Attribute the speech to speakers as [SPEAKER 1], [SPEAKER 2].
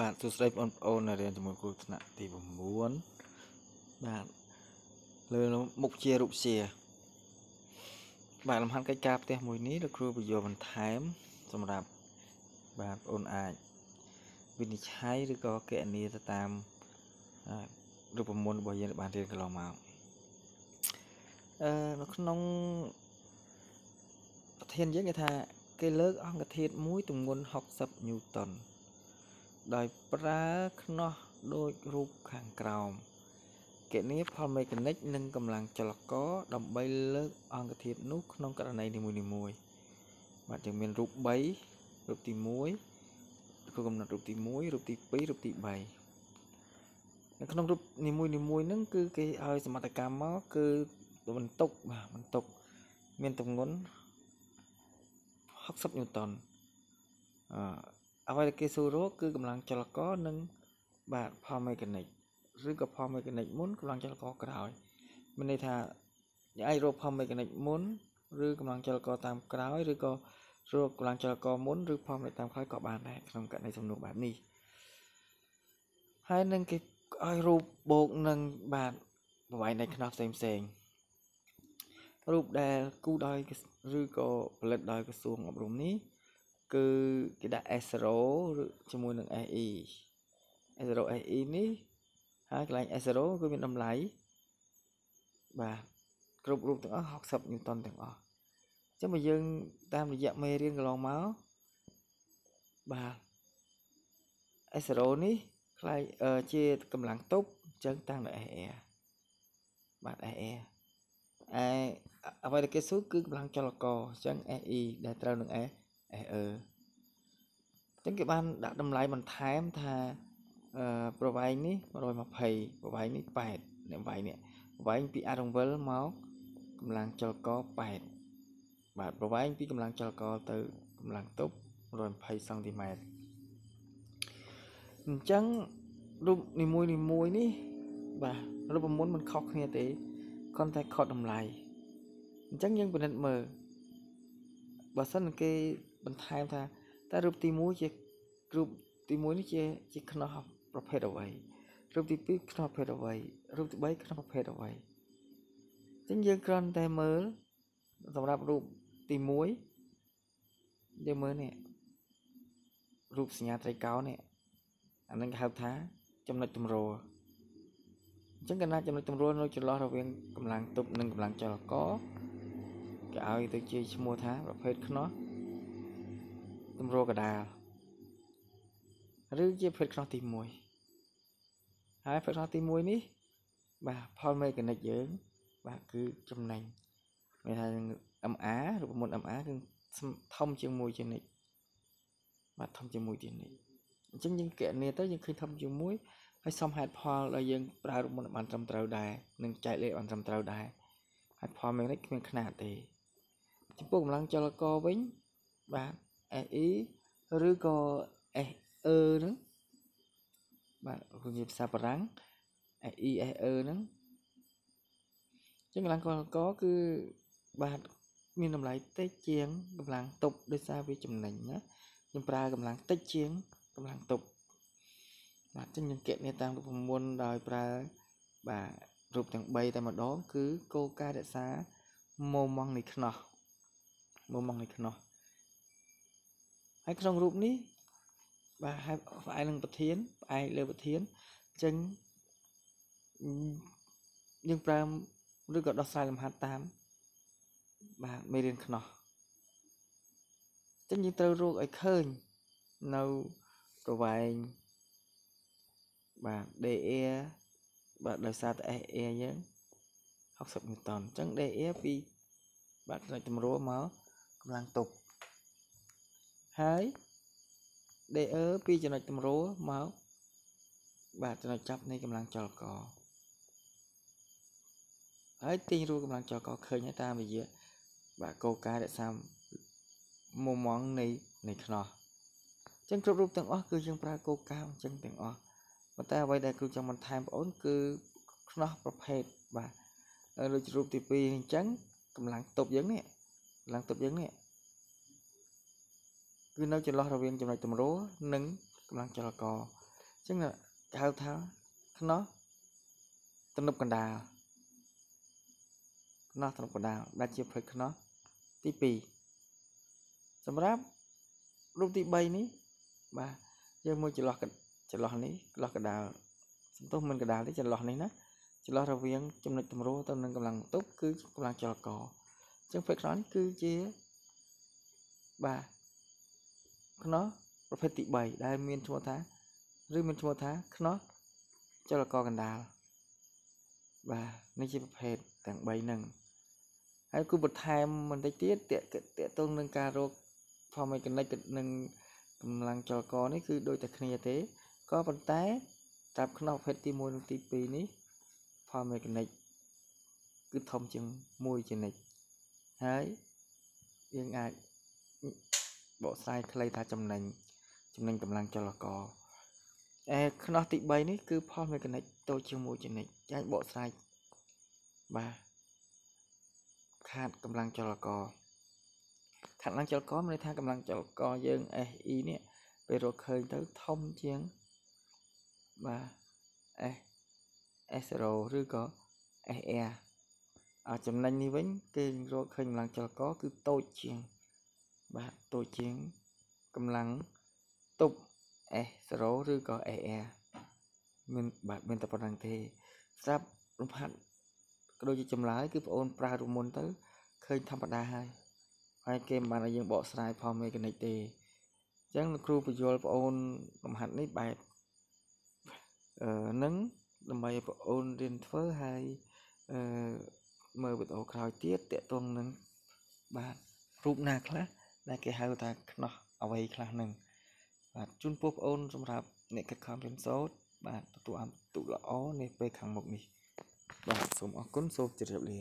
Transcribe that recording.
[SPEAKER 1] បាទសួស្តីបងប្អូនដែលរៀនជាមួយគ្រូថ្នាក់ទី9បាទលើមុខជារូបជាបាទលំហាត់កិច្ចការផ្ទះមួយនេះលោកគ្រូបញ្យល់បន្ថែម សម្រាប់បាទបងប្អូនអាចវិនិច្ឆ័យឬក៏កណនីទៅតាមរូបមន្តរបស់យើងបានរៀនកន្លងមកអឺនៅក្នុងប្រធានយើងគេថា គេលើកអង្គធាតុមួយទម្ងន់60ញូតុន ដោយប្រើខ្នោះដូចរូបខាងក្រោមគណនាផលមេកានិកនិងកម្លាំងចលករដើម្បីលើកអង្គធាតុនោះក្នុងករណីនីមួយៗបាទយើងមានរូប3រូបទី1គឺកំណត់រូបទី1រូបទី2រូបទី3នៅក្នុងរូបនីមួយនីមួយហ្នឹងគឺគេឲ្យសមត្ថកម្មមកគឺបន្ទុកបាទបន្ទុកមានទម្ងន់60ញូតុនអឺ អ្វីដែលគេសួររកគឺកម្លាំងចលករនិងបាទផលមេកានិកឬក៏ផលមេកានិកមុនកម្លាំងចលករក្រោយមានន័យថាយើងអាចរកផលមេកានិកមុនឬកម្លាំងចលករតាមក្រោយឬក៏រកកម្លាំងចលករមុនឬផលមេតាមក្រោយក៏បានដែរក្នុងករណីសំណួរបែបនេះហើយនឹងគេឲ្យរូបបូកនឹងបាទប្រវែងនៃខ្នោះផ្សេងផ្សេងរូបដែលគូដោយឬក៏ផលិតដោយក្រសួងអប់រំនេះ គឺគេដាក់ S0 ឬជាមួយនឹង SE S0 SE នេះហើយកន្លែង S0 គឺមានតម្លៃបាទគ្រប់រូបទាំងអស់60ញូតុនទាំងអស់អញ្ចឹងបើយើងតាមរយៈមេរៀនកន្លងមកបាទ S0 នេះខ្លាយជាកម្លាំងទប់អញ្ចឹងតាំងនៅ SR បាទ SR អែអ្វីដែលគេសួរគឺកម្លាំងចលករអញ្ចឹង SE ដែលត្រូវនឹង S អេអឺអញ្ចឹងគេបានដាក់តម្លៃបន្ថែមថាអឺប្រវែងនេះ120ប្រវែងនេះ8អ្នកវាយនេះប្រវែងពីអារង្វិលមកកម្លាំងចលករ8បាទប្រវែងពីកម្លាំងចលករទៅកម្លាំងទប់120សង់ទីម៉ែត្រអញ្ចឹងរូបនីមួយនីមួយនេះបាទរូបមន្តមិនខុសគ្នាទេគ្រាន់តែខុសតម្លៃអញ្ចឹងយើងពិនិត្យមើលបើសិនគេ បន្ថែមថាតើរូបទី1ជារូបទី1នេះជាជាខ្នោះប្រភេទអ្វីរូបទី2ខ្នោះប្រភេទអ្វីរូបទី3ខ្នោះប្រភេទអ្វីអញ្ចឹងយើងគ្រាន់តែមើលសម្រាប់រូបទី1យើងមើលនេះរូបសញ្ញាត្រីកោនេះអានឹងគេហៅថាចំណុចទម្រអញ្ចឹងកណាចំណុចទម្រនៅចន្លោះរវាងកម្លាំងទប់និងកម្លាំងចលករគេឲ្យទៅជាឈ្មោះថាប្រភេទខ្នោះ ទម្រកដាលឬជាភេទខ្នោះទី1ហើយភេទខ្នោះទី1នេះ បាទផលមេកានិកយើង បាទគឺចំណេញមានថា MA រូបមន្ត MA គឺធំជាង1ជានិចបាទធំជាង1ជានិចអញ្ចឹងយើងកណនាទៅយើងឃើញធំជាង1ហើយសមហេតុផលដែលយើងប្រើរូបមន្តបានត្រឹមត្រូវដែរនិងចែកលេខបានត្រឹមត្រូវដែរហេតុផលមេកានិកគ្មានខ្នាតទេចំពោះកម្លាំងចលករវិញបាទ SE ឬក៏ SE ហ្នឹងបាទគឺជាភាសាបារាំង SE SE ហ្នឹងចឹងកម្លាំងកលកគឺបាទមានតម្លៃតិចជាងកម្លាំងទប់ដោយសារវាចំណេញណាខ្ញុំប្រើកម្លាំងតិចជាងកម្លាំងទប់បាទចឹងយើងគណនាតាមរូបមន្តដោយប្រើបាទរូបទាំង3តែម្ដងគឺគោលការណ៍រក្សាមុំម៉ងនៃខ្នោះមុំម៉ងនៃខ្នោះ ហើយក្នុងរូបនេះបាទហើយផ្អែកនឹងប្រធានផ្អែកលើប្រធានអញ្ចឹងយើងប្រើឬក៏ដោះស្រាយលំហាត់តាម បាទមេរៀនខ្នោះអញ្ចឹងយើងត្រូវរកឲ្យឃើញនៅប្រវែងបាទ DA បាទដោយសារតែ SA យើង60នីវ៉ុនអញ្ចឹង DA ពីបាទចំណុចទម្រួមកកម្លាំងទប់ ហើយ DE ពីចំណុចទម្រមកបាទចំណុចចាប់នៃកម្លាំងចលករហើយទាញរួកម្លាំងចលករឃើញតាមរយៈបាទកោការរក្សាមុំម៉ងនៃនៃខ្នោះអញ្ចឹងគ្រប់រូបទាំងអស់គឺយើងប្រើកោការអញ្ចឹងទាំងអស់ប៉ុន្តែអ្វីដែលគ្រូចង់បន្ថែមបងអូនគឺខ្នោះប្រភេទបាទដូចរូបទី2អញ្ចឹងកម្លាំងទប់យើងនេះកម្លាំងទប់យើងនេះ គឺនៅចន្លោះរវាងចំណុចទម្រនិងកម្កម្លាំងចលករអញ្ចឹងគេហៅថាខ្នោះទំនប់កណ្ដាលខ្នោះទំនប់កណ្ដាលដែលជាផ្លូវខ្នោះទី2សម្រាប់រូបទី3នេះបាទយើងមួយចន្លោះចន្លោះនេះចន្លោះកណ្ដាលសំទោសមិនកណ្ដាលទេចន្លោះនេះណាចន្លោះរវាងចំណុចតម្រួទៅនឹងកម្លាំងបន្ទប់គឺកម្លាំងចលករអញ្ចឹងផ្លូវខ្នោះនេះគឺជាបាទ ខ្នោះប្រភេទទី3ដែលមានឈ្មោះថាឬមានឈ្មោះថាខ្នោះចលករកណ្ដាលបាទនេះជាប្រភេទទាំង3ហ្នឹងហើយគូបន្ថែមបន្តិចទៀតតកតកតងនឹងការរក form mechanic និងកម្លាំងចលករនេះគឺដូចតែគ្នាទេក៏ប៉ុន្តែតាមខ្នោះប្រភេទទី1និងទី2នេះ form mechanic គឺធំជាង1ជានិច្ចហើយយើងអាច បកស្រាយខ្លីថាចំណេញចំណេញកម្លាំងចលករអែខ្នោះទី3នេះគឺផលមេកានិកតូចជាង1ជានិច្ចចាញ់បកស្រាយបាទខាតកម្លាំងចលករខាតកម្លាំងចលករមានន័យថាកម្លាំងចលករយើង SE នេះពេលរកឃើញទៅធំជាងបាទ S S0 ឬក៏ SR អចំណេញនេះវិញគេរកឃើញកម្លាំងចលករគឺតូចជាង បាទតូចជាងកម្លាំងទប់ S0 ឬក៏ SR មានបាទមានតែប៉ុណ្្នឹងទេស្រាប់លំហាត់ក៏ដូចជាចម្លើយគឺបងអូនប្រើរូបមុនទៅឃើញធម្មតាហើយហើយគេមិនបានឲ្យយើងបកស្រាយផលមេកានិកទេអញ្ចឹងលោកគ្រូបញ្យល់បងអូនលំហាត់នេះបែបអឺនឹងដើម្បីឲ្យបងអូនរៀនធ្វើហើយអឺមើលវីដេអូក្រោយទៀតតកតងនឹងបាទរូបណាខ្លះ ដែលគេហៅថាខ្នោះអ្វីខ្លះនឹងបាទជូនបងប្អូនសម្រាប់អ្នកកិតខំរៀនសូត្របាទទទួលអនុល្អនាពេលខាងមុខនេះបាទសូមអរគុណសូមជម្រាបលា